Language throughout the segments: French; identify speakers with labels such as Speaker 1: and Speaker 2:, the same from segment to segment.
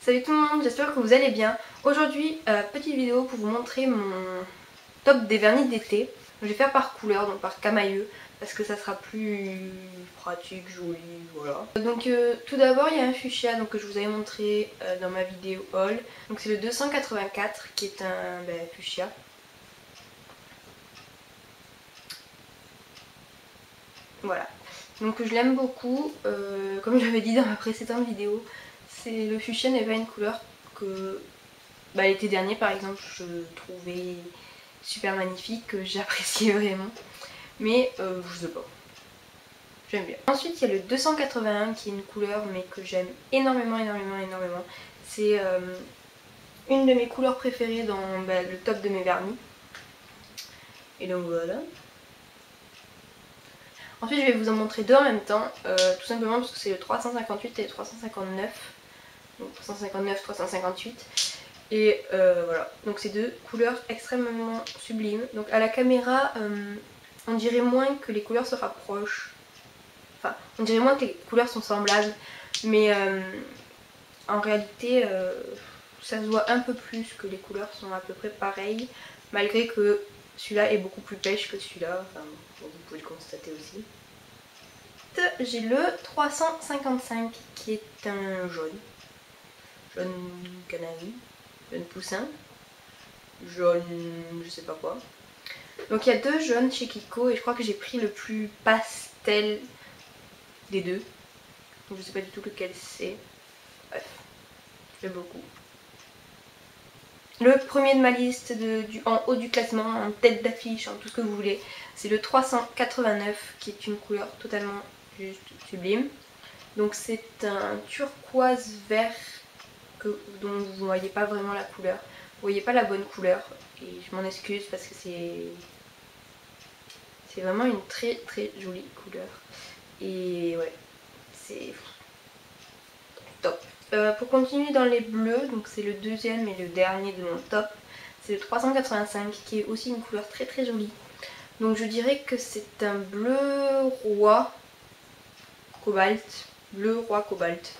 Speaker 1: Salut tout le monde, j'espère que vous allez bien. Aujourd'hui, euh, petite vidéo pour vous montrer mon top des vernis d'été. Je vais faire par couleur, donc par camailleux, parce que ça sera plus pratique, joli, voilà. Donc euh, tout d'abord, il y a un fuchsia que je vous avais montré euh, dans ma vidéo haul. Donc c'est le 284 qui est un ben, fuchsia. Voilà. Donc je l'aime beaucoup. comme je l'avais dit dans ma précédente vidéo, c'est le fuchsia n'est pas une couleur que bah, l'été dernier par exemple je trouvais super magnifique, que j'appréciais vraiment. Mais euh, je sais pas. J'aime bien. Ensuite il y a le 281 qui est une couleur mais que j'aime énormément énormément énormément. C'est euh, une de mes couleurs préférées dans bah, le top de mes vernis. Et donc voilà. Ensuite je vais vous en montrer deux en même temps, euh, tout simplement parce que c'est le 358 et le 359 donc 359, 358. Et euh, voilà, donc c'est deux couleurs extrêmement sublimes. Donc à la caméra, euh, on dirait moins que les couleurs se rapprochent. Enfin, on dirait moins que les couleurs sont semblables. Mais euh, en réalité, ça se voit un peu plus que les couleurs sont à peu près pareilles. Malgré que celui-là est beaucoup plus pêche que celui-là. Vous pouvez le constater aussi. J'ai le 355 qui est un jaune jaune canari, jaune poussin, jaune je sais pas quoi. Donc il y a deux jaunes chez Kiko et je crois que j'ai pris le plus pastel des deux. Donc je sais pas du tout lequel c'est. Bref, j'aime beaucoup. Le premier de ma liste du, en haut du classement, en tête d'affiche, en tout ce que vous voulez, c'est le 389 qui est une couleur totalement juste sublime. Donc c'est un turquoise vert dont vous ne voyez pas vraiment la couleur. Vous voyez pas la bonne couleur. Et je m'en excuse parce que c'est... C'est vraiment une très très jolie couleur. Et ouais, c'est top. Euh, pour continuer dans les bleus, donc c'est le deuxième et le dernier de mon top. C'est le 385 qui est aussi une couleur très très jolie. Donc je dirais que c'est un bleu roi cobalt. Bleu roi cobalt.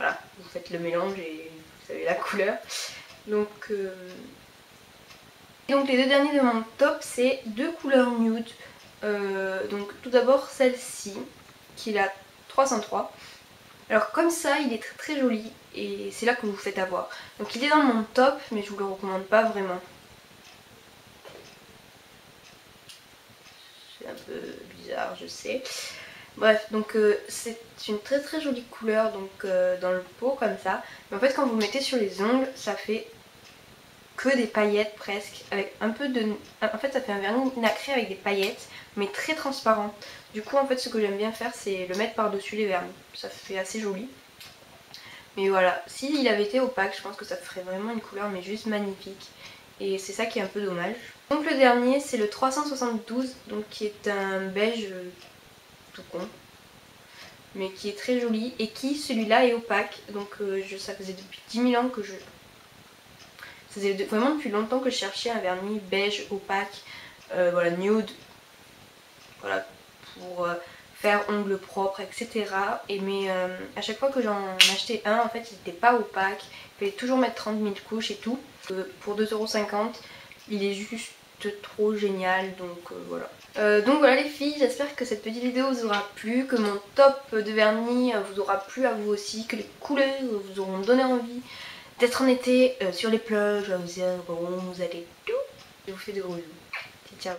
Speaker 1: Voilà, vous faites le mélange et vous savez la couleur. Donc, euh, les deux derniers de mon top, c'est deux couleurs nude. Euh, donc tout d'abord celle-ci, qui est la 303. Alors comme ça, il est très, très joli et c'est là que vous vous faites avoir. Donc il est dans mon top, mais je vous le recommande pas vraiment. C'est un peu bizarre, je sais. Bref, donc euh, c'est une très très jolie couleur donc euh, dans le pot comme ça. Mais en fait quand vous le mettez sur les ongles, ça fait que des paillettes presque. Avec un peu de... En fait ça fait un vernis nacré avec des paillettes, mais très transparent. Du coup en fait ce que j'aime bien faire c'est le mettre par-dessus les vernis. Ça fait assez joli. Mais voilà, s'il avait été opaque, je pense que ça ferait vraiment une couleur mais juste magnifique. Et c'est ça qui est un peu dommage. Donc le dernier c'est le 372, donc qui est un beige con mais qui est très joli et qui celui-là est opaque. Donc euh, je, ça faisait depuis 10 000 ans que je ça faisait vraiment depuis longtemps que je cherchais un vernis beige opaque euh, voilà nude voilà pour euh, faire ongles propres etc et mais à chaque fois que j'en achetais un en fait il n'était pas opaque. Il fallait toujours mettre 30 000 couches et tout. Pour 2,50€ il est juste trop génial donc voilà euh, donc voilà les filles, j'espère que cette petite vidéo vous aura plu, que mon top de vernis euh, vous aura plu à vous aussi, que les couleurs vous auront donné envie d'être en été euh, sur les plages, vous vous allez tout. Je vous fais de gros bisous. Ciao